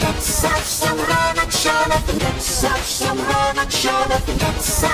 Zawsze szalę, zawsze zawsze szalę, zawsze szalę, zawsze